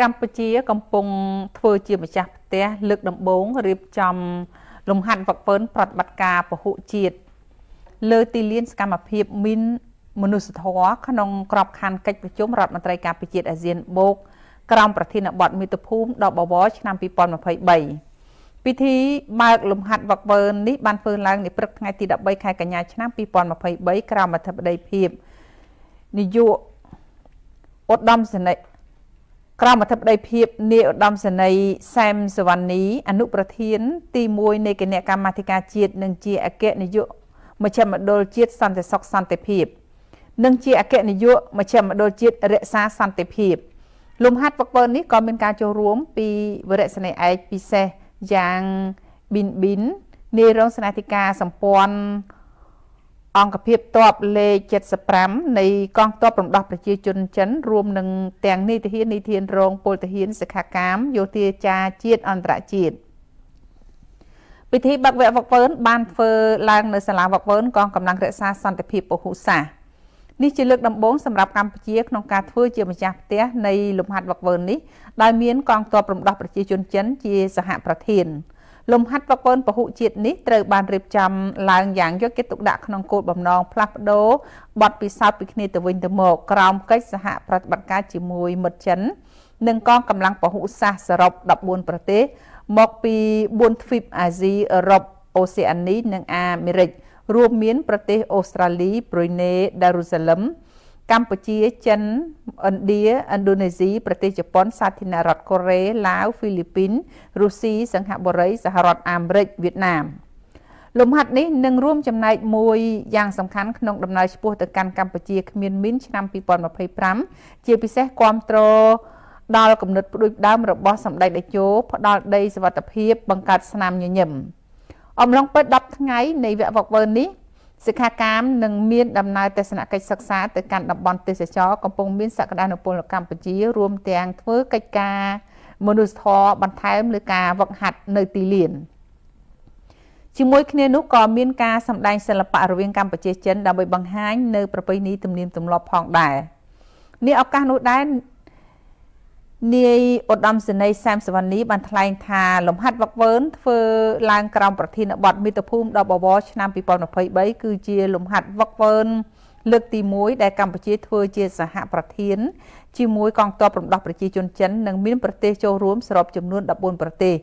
កម្ពុជាកំពុងធ្វើជាម្ចាស់ផ្ទះលើកដំបូងរៀបចំលំហាត់វឹកវើប្រតិបត្តិការពហុជាតិលើទីលានសកម្មភាពមីនមនុស្សធម៌ក្នុងក្របខ័ណ្ឌកិច្ចប្រជុំរដ្ឋមន្ត្រីការពារជាតិអាស៊ានបូកក្រមប្រធានបទមាតុភូមិដល់បវរឆ្នាំ2023ពិធីបើកលំហាត់វឹកវើនេះបានធ្វើឡើងនៅព្រឹកថ្ងៃទី13ខែកញ្ញាឆ្នាំ2023ក្រោមអធិបតីភាពនាយកឧត្តមសេនីយ៍ ក្រមអធិបតីភាពនាយឧត្តមសេនីយ៍សែមសវណ្ណីអនុប្រធាន ទី1នៃគណៈកម្មាធិការជាតិនិងជាអគ្គនាយកមជ្ឈមណ្ឌលជាតិសន្តិសុខសន្តិភាព និងជាអគ្គនាយកមជ្ឈមណ្ឌលជាតិរក្សាសន្តិភាពលំហាត់វឹកវើនេះក៏មានការចូលរួមពីវរៈសេនីយ៍ឯកពិសេសយ៉ាងប៊ីនប៊ីននាយរងសេនាធិការសម្ព័ន្ធ អង្គភាពតបលេខ75នៃកងទ័ពរំដោះប្រជាជនចិនរួមនឹងទាំងនីតិហាននីតិហានរងពលទាហានសិក្ខាកាមយោធាចារជាតិអន្តរជាតិពិធីបាក់វគ្គវឹកវើបានធ្វើឡើងនៅសាលាវឹកវើកងកម្លាំងរក្សាសន្តិភាពពហុសាសនេះជាលើកដំបូងសម្រាប់កម្ពុជាក្នុងការធ្វើជាម្ចាស់ផ្ទះនៃលំហាត់វឹកវើនេះដោយមានកងទ័ពរំដោះប្រជាជនចិនជាសហប្រធាន លំហាត់ប្រព័ន្ធពហុជាតិនេះត្រូវបានរៀបចំឡើងយ៉ាងយកចិត្តទុកដាក់ក្នុងគោលបំណងផ្លាស់ប្ដូរបទពិសោធន៍ពីគ្នាទៅវិញទៅមកក្រោមកិច្ចសហប្រតិបត្តិការជាមួយមិត្តចិន និងកងកម្លាំងពហុសាសសរុប14ប្រទេស មកពី4ទ្វីបអាស៊ីអឺរ៉ុបអូសេអានីនិងអាមេរិករួមមានប្រទេសអូស្ត្រាលី ប្រុយណេដារូសាឡឹម កម្ពុជា ចិនឥណ្ឌាឥណ្ឌូនេស៊ីប្រទេសជប៉ុន សាធារណរដ្ឋកូរ៉េឡាវហ្វីលីពីនរុស្ស៊ីសិង្ហបុរីសហរដ្ឋអាមេរិកវៀតណាមលំហាត់នេះនឹងរួមចំណែកមួយយ៉ាងសំខាន់ក្នុងដំណើរឆ្ពោះទៅកាន់កម្ពុជាគ្មានមីនឆ្នាំ2025ជាពិសេសគ្រប់គ្រងដល់គំនិតផ្ដួចផ្ដើមរបស់សម្ដេចតេជោផ្ដាល់ដីសវត្ថភាពបង្កើតស្នាមញញឹមអំឡុងពេល10ថ្ងៃនៃវគ្គវឹកវើនេះ សិក្ខាកាមនឹងមានដំណើរទស្សនកិច្ចសិក្សាទៅកាន់តំបន់ទេសចរកំពុងមានសក្តានុពលនៅកម្ពុជារួមទាំងធ្វើកិច្ចការមនុស្សធម៌បន្ថែមលើការវឹកហាត់នៅទីលានជាមួយគ្នានោះក៏មានការសម្ដែងសិល្បៈរវាងកម្ពុជាចិនដើម្បីបង្ហាញនៅប្រពៃណីទំនៀមទម្លាប់ផងដែរនេះឱកាសនោះដែរ នាយឧត្តមសេនីយ៍សែមសវណ្ណីបានថ្លែងថាលំហាត់វឹកវើធ្វើឡើងក្រោមប្រធានបទមិត្តភូមិដល់បវរឆ្នាំ2023គឺជាលំហាត់វឹកវើលើកទី1ដែលកម្ពុជាធ្វើជាសហប្រធានជាមួយកងទ័ពរំដោះប្រជាជនចិននិងមានប្រទេសចូលរួមសរុបចំនួន14ប្រទេស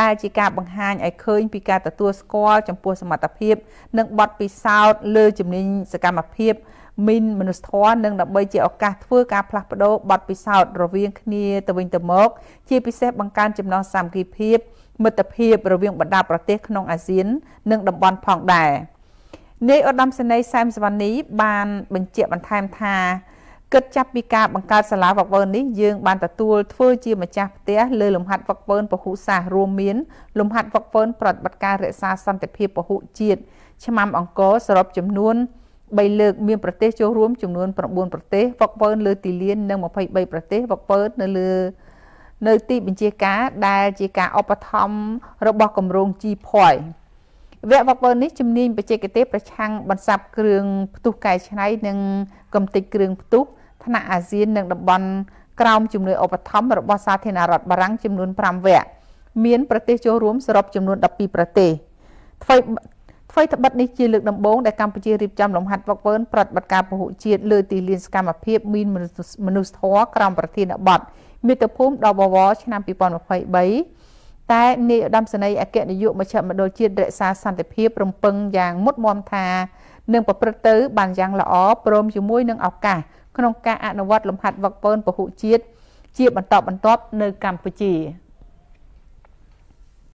ដែលជាការបង្ហាញឲ្យឃើញពីការទទួលស្គាល់ចំពោះសមត្ថភាព និងបទពិសោធន៍លើជំនាញសកម្មភាព មីនមនុស្សធម៌និងដើម្បីជាឱកាសធ្វើការផ្លាស់ប្ដូរបទពិសោធន៍រវាងគ្នាទៅវិញទៅមក ជាពិសេសបង្កើនចំណងសាមគ្គីភាពមិត្តភាពរវាងបណ្ដាប្រទេសក្នុងអាស៊ាន និងតំបន់ផងដែរនាយឧត្តមសេនីយ៍សែមសវណ្ណីបានបញ្ជាក់បន្ថែមថាគិតចាប់ពីការបង្កើតសាលាវឹកវើនេះយើងបានទទួលធ្វើជាម្ចាស់ផ្ទះលើលំហាត់វឹកវើពហុសាសរួមមាន លំហាត់វឹកវើប្រតិបត្តិការរក្សាសន្តិភាពពហុជាតិឆ្មាំអង្គរសរុបចំនួន 3លើកមានប្រទេសចូលរួមចំនួន9ប្រទេសវឹកវើលើទីលាននិង23ប្រទេសវឹកវើនៅលើនៅទីបញ្ជាការដែលជាការឧបត្ថម្ភរបស់គម្រោង G Point វគ្គវឹកវើនេះជំនាញបច្ចេកទេសប្រឆាំងបន្សាប់គ្រឿងផ្ទុះកែច្នៃនិងកំទេចគ្រឿងផ្ទុះថ្នាក់អាស៊ាននិងតំបន់ក្រោមជំនួយឧបត្ថម្ភរបស់សាធារណរដ្ឋបារាំងចំនួន5វគ្គមានប្រទេសចូលរួមសរុបចំនួន12ប្រទេសថ្មី ថ្មីត្បិតនេះជាលើកដំបូងដែលកម្ពុជារៀបចំលំហាត់វឹកវើប្រតិបត្តិការពហុជាតិលើទីលានសកម្មភាពមានមនុស្សធម៌ក្រោមប្រធានបទមាតុភូមិដល់បវរឆ្នាំ2023តែនាយឧត្តមសេនីយ៍អគ្គនាយកមជ្ឈមណ្ឌលជាតិរក្សាសន្តិភាពរំពឹងយ៉ាងមុតមមថានឹងប្រព្រឹត្តទៅបានយ៉ាងល្អព្រមជាមួយនឹងឱកាសក្នុងការអនុវត្តលំហាត់វឹកវើពហុជាតិជាបន្តបន្ទាប់នៅកម្ពុជា។